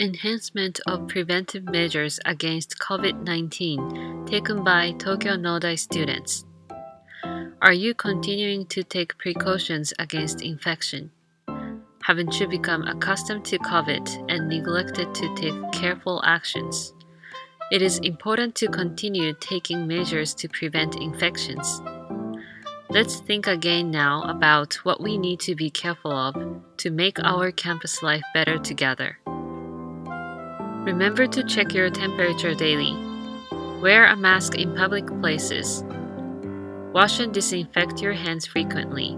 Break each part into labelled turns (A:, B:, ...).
A: Enhancement of preventive measures against COVID 19 taken by Tokyo Nodai students. Are you continuing to take precautions against infection? Haven't you become accustomed to COVID and neglected to take careful actions? It is important to continue taking measures to prevent infections. Let's think again now about what we need to be careful of to make our campus life better together. Remember to check your temperature daily. Wear a mask in public places. Wash and disinfect your hands frequently,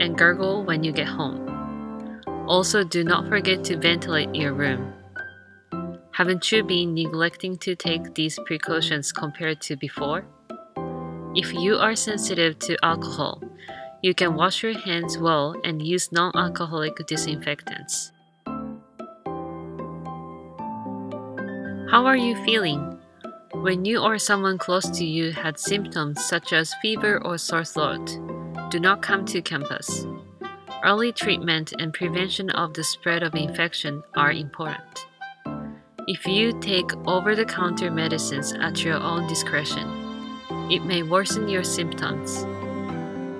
A: and gargle when you get home. Also, do not forget to ventilate your room. Haven't you been neglecting to take these precautions compared to before? If you are sensitive to alcohol, you can wash your hands well and use non alcoholic disinfectants. How are you feeling? When you or someone close to you had symptoms such as fever or sore throat, do not come to campus. Early treatment and prevention of the spread of infection are important. If you take over the counter medicines at your own discretion, it may worsen your symptoms.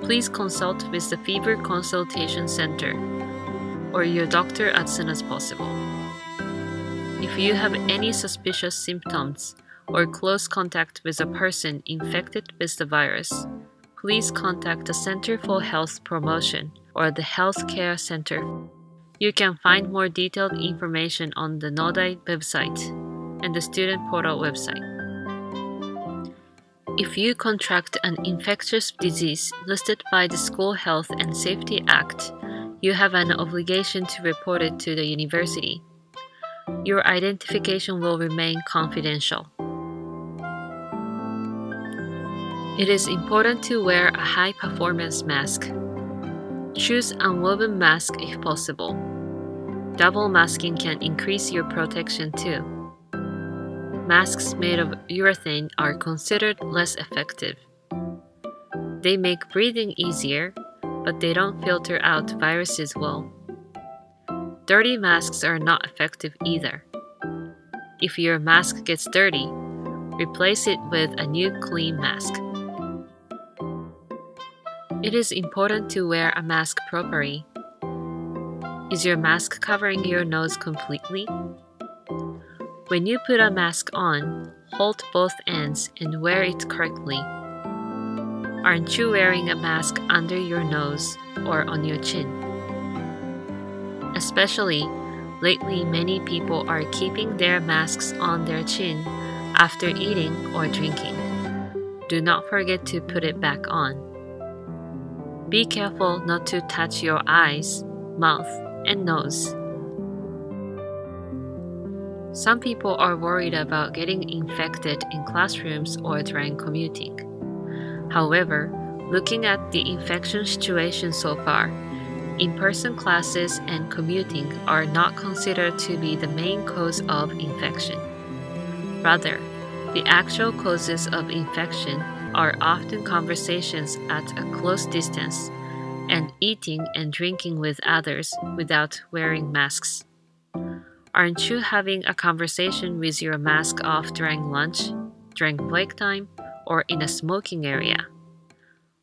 A: Please consult with the Fever Consultation Center or your doctor as soon as possible. If you have any suspicious symptoms or close contact with a person infected with the virus, please contact the Center for Health Promotion or the Healthcare Center. You can find more detailed information on the Nodai website and the Student Portal website. If you contract an infectious disease listed by the School Health and Safety Act, you have an obligation to report it to the university your identification will remain confidential. It is important to wear a high performance mask. Choose unwoven mask if possible. Double masking can increase your protection too. Masks made of urethane are considered less effective. They make breathing easier, but they don't filter out viruses well. Dirty masks are not effective either. If your mask gets dirty, replace it with a new clean mask. It is important to wear a mask properly. Is your mask covering your nose completely? When you put a mask on, hold both ends and wear it correctly. Aren't you wearing a mask under your nose or on your chin? Especially, lately many people are keeping their masks on their chin after eating or drinking. Do not forget to put it back on. Be careful not to touch your eyes, mouth, and nose. Some people are worried about getting infected in classrooms or during commuting. However, looking at the infection situation so far, in person classes and commuting are not considered to be the main cause of infection. Rather, the actual causes of infection are often conversations at a close distance and eating and drinking with others without wearing masks. Aren't you having a conversation with your mask off during lunch, during break time, or in a smoking area?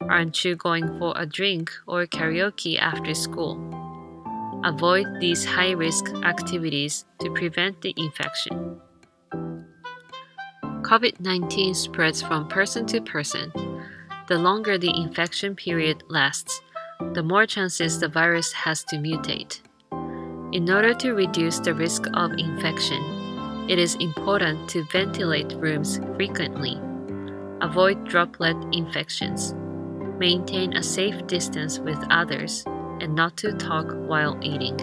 A: Aren't you going for a drink or karaoke after school? Avoid these high risk activities to prevent the infection. COVID 19 spreads from person to person. The longer the infection period lasts, the more chances the virus has to mutate. In order to reduce the risk of infection, it is important to ventilate rooms frequently. Avoid droplet infections maintain a safe distance with others, and not to talk while eating.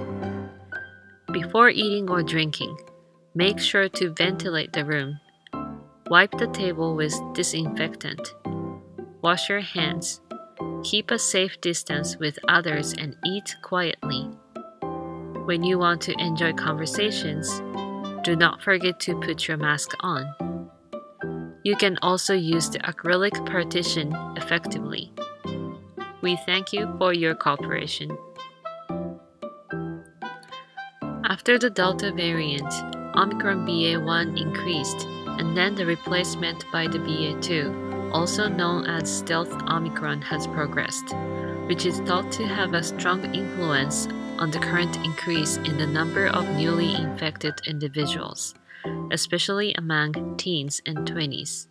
A: Before eating or drinking, make sure to ventilate the room. Wipe the table with disinfectant. Wash your hands. Keep a safe distance with others and eat quietly. When you want to enjoy conversations, do not forget to put your mask on. You can also use the acrylic partition effectively. We thank you for your cooperation. After the Delta variant, Omicron BA1 increased, and then the replacement by the BA2, also known as Stealth Omicron, has progressed, which is thought to have a strong influence on the current increase in the number of newly infected individuals, especially among teens and 20s.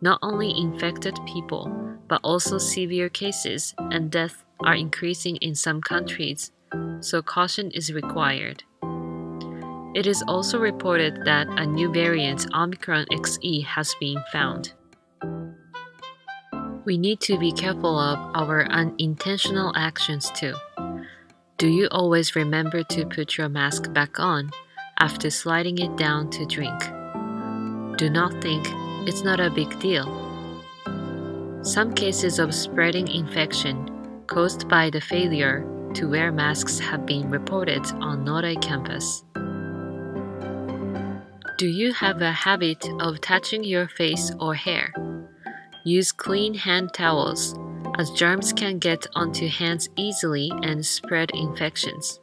A: Not only infected people, but also severe cases and death are increasing in some countries, so caution is required. It is also reported that a new variant Omicron XE has been found. We need to be careful of our unintentional actions too. Do you always remember to put your mask back on after sliding it down to drink? Do not think it's not a big deal. Some cases of spreading infection caused by the failure to wear masks have been reported on Nodai campus. Do you have a habit of touching your face or hair? Use clean hand towels, as germs can get onto hands easily and spread infections.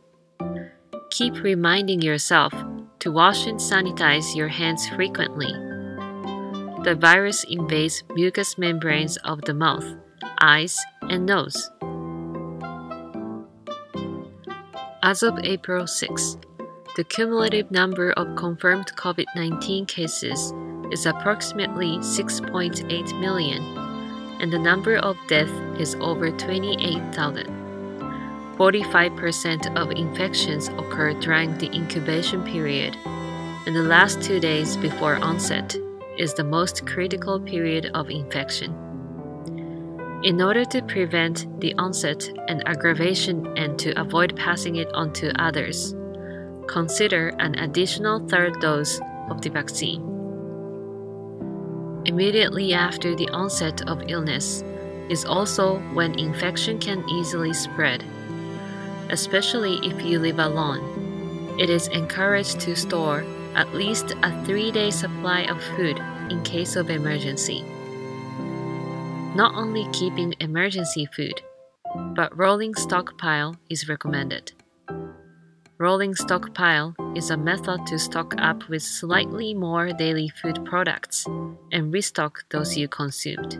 A: Keep reminding yourself to wash and sanitize your hands frequently the virus invades mucous membranes of the mouth, eyes, and nose. As of April 6, the cumulative number of confirmed COVID 19 cases is approximately 6.8 million, and the number of deaths is over 28,000. 45% of infections occur during the incubation period, and the last two days before onset is the most critical period of infection. In order to prevent the onset and aggravation and to avoid passing it on to others, consider an additional third dose of the vaccine. Immediately after the onset of illness is also when infection can easily spread, especially if you live alone. It is encouraged to store at least a three day supply of food in case of emergency. Not only keeping emergency food, but rolling stockpile is recommended. Rolling stockpile is a method to stock up with slightly more daily food products and restock those you consumed.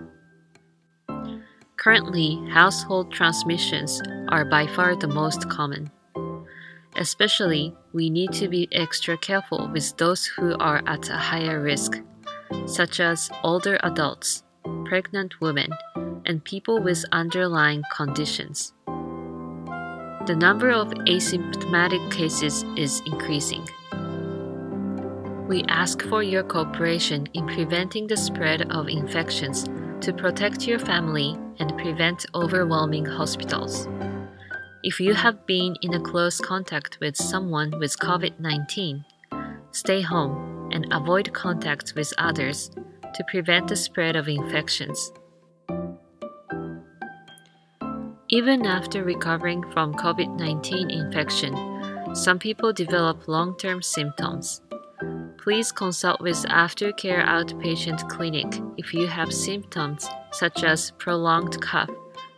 A: Currently, household transmissions are by far the most common. Especially, we need to be extra careful with those who are at a higher risk, such as older adults, pregnant women, and people with underlying conditions. The number of asymptomatic cases is increasing. We ask for your cooperation in preventing the spread of infections to protect your family and prevent overwhelming hospitals. If you have been in a close contact with someone with COVID 19, stay home and avoid contact with others to prevent the spread of infections. Even after recovering from COVID 19 infection, some people develop long term symptoms. Please consult with Aftercare Outpatient Clinic if you have symptoms such as prolonged cough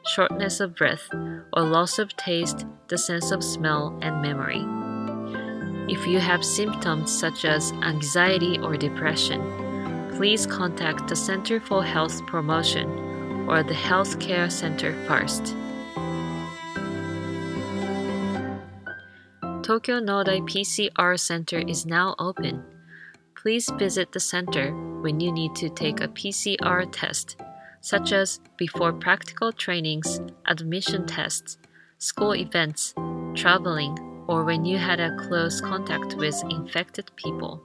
A: shortness of breath, or loss of taste, the sense of smell, and memory. If you have symptoms such as anxiety or depression, please contact the Center for Health Promotion or the Healthcare Center first. Tokyo Nodai PCR Center is now open. Please visit the center when you need to take a PCR test such as before practical trainings, admission tests, school events, traveling, or when you had a close contact with infected people.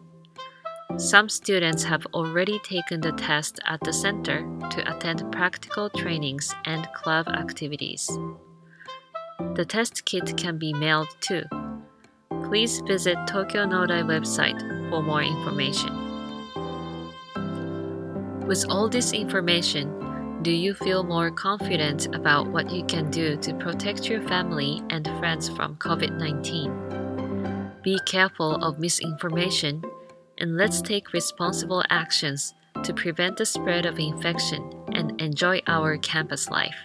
A: Some students have already taken the test at the center to attend practical trainings and club activities. The test kit can be mailed too. Please visit Tokyo Nodai website for more information. With all this information, do you feel more confident about what you can do to protect your family and friends from COVID 19? Be careful of misinformation and let's take responsible actions to prevent the spread of infection and enjoy our campus life.